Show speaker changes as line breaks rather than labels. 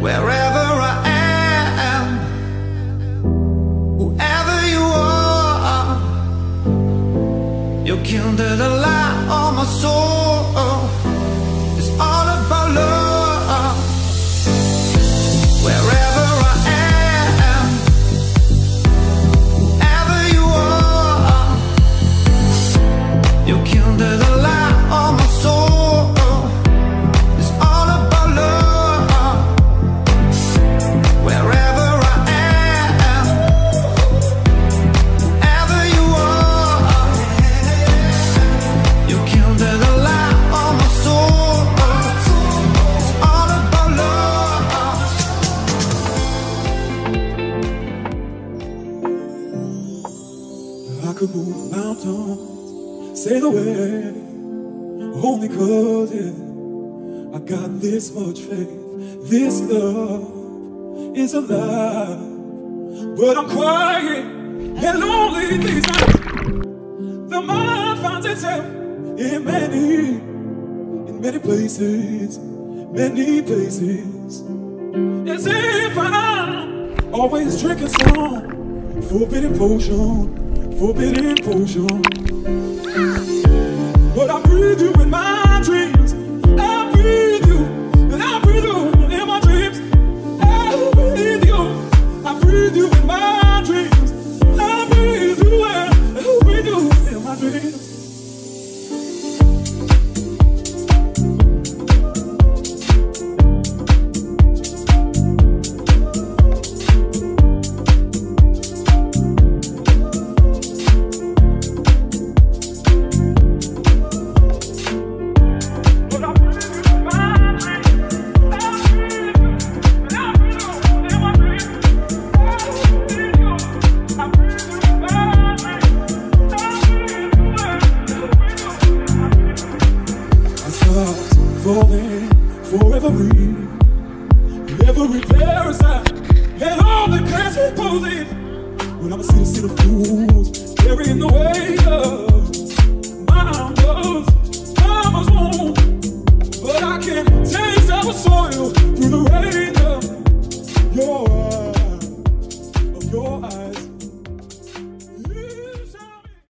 wherever I am, whoever you are, you kindle the light on my soul.
Could move mountains, sail away, only cause yeah, I got this much faith. This love is alive, but I'm quiet and lonely these nights. The mind finds itself in many, in many places, many places. As if I'm always drinking some forbidden potion, forbidden potion. But I breathe you in my dreams. I breathe you, and I breathe you in my dreams. I breathe you, I breathe you in my dreams. I breathe you, and I breathe you in my dreams. stars falling forever every Every parasite and all the cats reposing. When I'm a citizen of fools, carrying the weight of my love, mama's home. But I can taste our soil through the rain of your eyes.